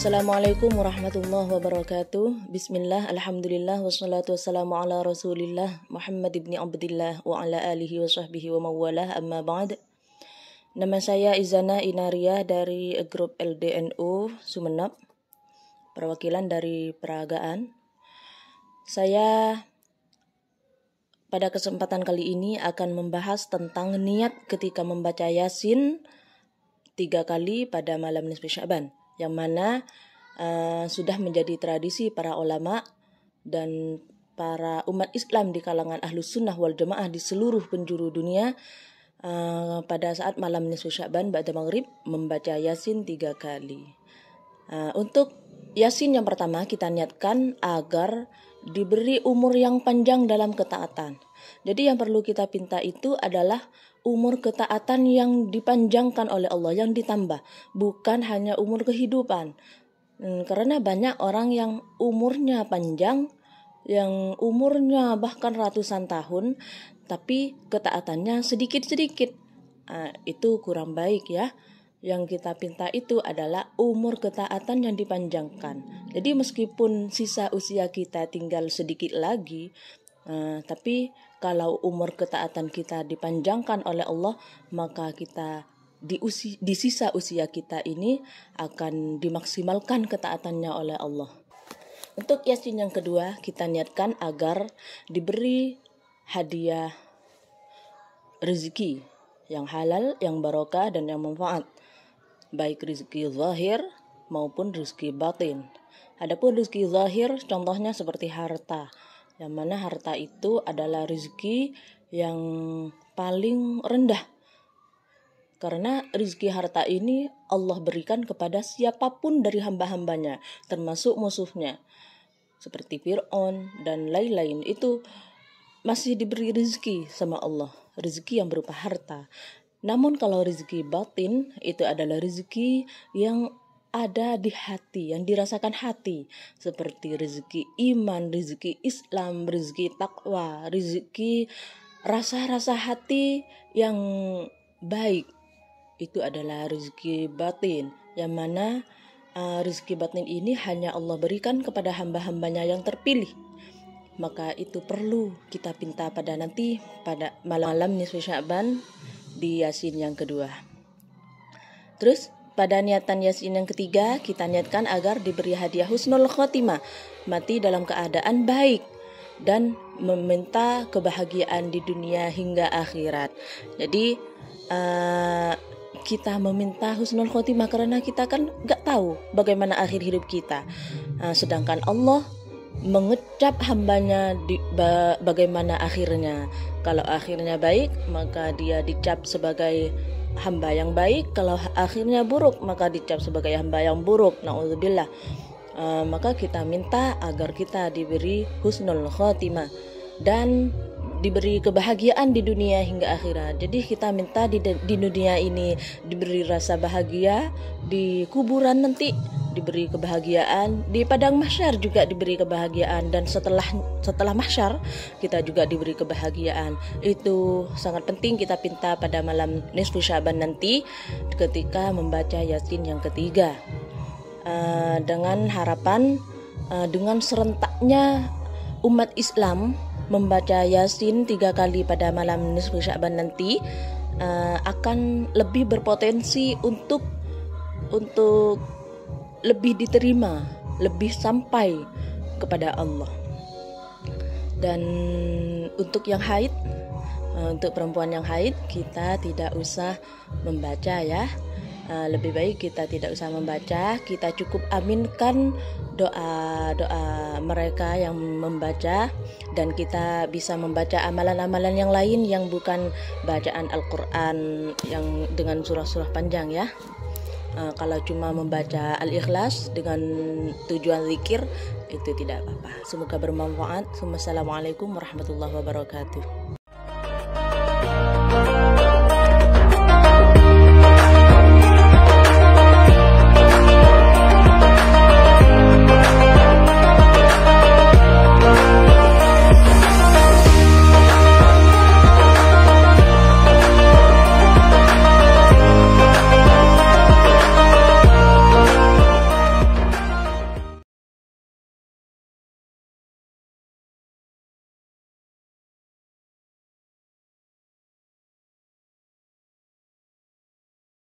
Assalamualaikum warahmatullahi wabarakatuh. Bismillah, Alhamdulillah Wassalatu wassalamu ala rasulillah Muhammad ibn Abdillah Wa ala alihi wa sahbihi wa mawalah Amma ba'd. Nama saya Izana Inaria dari grup LDNU Sumeneb Perwakilan dari peragaan. Saya pada kesempatan kali ini akan membahas tentang niat ketika membaca Yasin tiga kali pada malam nisfi Syaban yang mana uh, sudah menjadi tradisi para ulama dan para umat Islam di kalangan ahlus sunnah wal jamaah di seluruh penjuru dunia uh, pada saat malam nisfu Sya'ban pada maghrib membaca Yasin tiga kali. Uh, untuk Yasin yang pertama kita niatkan agar diberi umur yang panjang dalam ketaatan. Jadi yang perlu kita pinta itu adalah umur ketaatan yang dipanjangkan oleh Allah yang ditambah. Bukan hanya umur kehidupan. Hmm, karena banyak orang yang umurnya panjang yang umurnya bahkan ratusan tahun tapi ketaatannya sedikit-sedikit. Nah, itu kurang baik ya. Yang kita pinta itu adalah umur ketaatan yang dipanjangkan. Jadi meskipun sisa usia kita tinggal sedikit lagi, uh, tapi kalau umur ketaatan kita dipanjangkan oleh Allah, maka kita di, usi, di sisa usia kita ini akan dimaksimalkan ketaatannya oleh Allah. Untuk yasin yang kedua, kita niatkan agar diberi hadiah rezeki yang halal, yang barokah, dan yang manfaat. Baik rezeki zahir maupun rezeki batin. Adapun rezeki zahir contohnya seperti harta yang mana harta itu adalah rezeki yang paling rendah. Karena rezeki harta ini Allah berikan kepada siapa pun dari hamba-hambanya, termasuk musuhnya. Seperti Fir'aun dan lain-lain itu masih diberi rezeki sama Allah, rezeki yang berupa harta. Namun kalau rezeki batin itu adalah rezeki yang ada di hati, yang dirasakan hati, seperti rezeki iman, rezeki Islam, rezeki takwa, rezeki rasa-rasa hati yang baik. Itu adalah rezeki batin, yang mana uh, rezeki batin ini hanya Allah berikan kepada hamba-hambanya yang terpilih. Maka itu perlu kita pinta pada nanti pada malam-malam nisfu Sya'ban di Yasin yang kedua. Terus pada niatan Yasin yang ketiga, kita niatkan agar diberi hadiah husnul khotimah, mati dalam keadaan baik dan meminta kebahagiaan di dunia hingga akhirat. Jadi uh, kita meminta husnul khotimah karena kita kan nggak tahu bagaimana akhir hidup kita. Uh, sedangkan Allah mengecap hambanya di, ba, bagaimana akhirnya. Kalau akhirnya baik, maka dia dicap sebagai hamba yang baik kalau akhirnya buruk maka dicap sebagai hamba yang buruk. Naudzubillah. Uh, maka kita minta agar kita diberi husnul khotimah dan diberi kebahagiaan di dunia hingga akhirat. Jadi kita minta di, di dunia ini diberi rasa bahagia, di kuburan nanti diberi kebahagiaan, di padang mahsyar juga diberi kebahagiaan dan setelah setelah mahsyar kita juga diberi kebahagiaan. Itu sangat penting kita pinta pada malam nisfu Syaban nanti ketika membaca Yasin yang ketiga. Uh, dengan harapan uh, dengan serentaknya umat Islam membaca Yasin tiga kali pada malam nisfu Syaban nanti uh, akan lebih berpotensi untuk untuk lebih diterima, lebih sampai kepada Allah. Dan untuk yang haid, eh, untuk perempuan yang haid kita tidak usah membaca ya. Eh, lebih baik kita tidak usah membaca, kita cukup aminkan doa-doa mereka yang membaca dan kita bisa membaca amalan-amalan yang lain yang bukan bacaan Al-Qur'an yang dengan surah-surah panjang ya. Uh, kalau cuma membaca Al-Ikhlas dengan tujuan zikir itu tidak apa-apa. Semoga bermanfaat. Wassalamualaikum warahmatullahi wabarakatuh.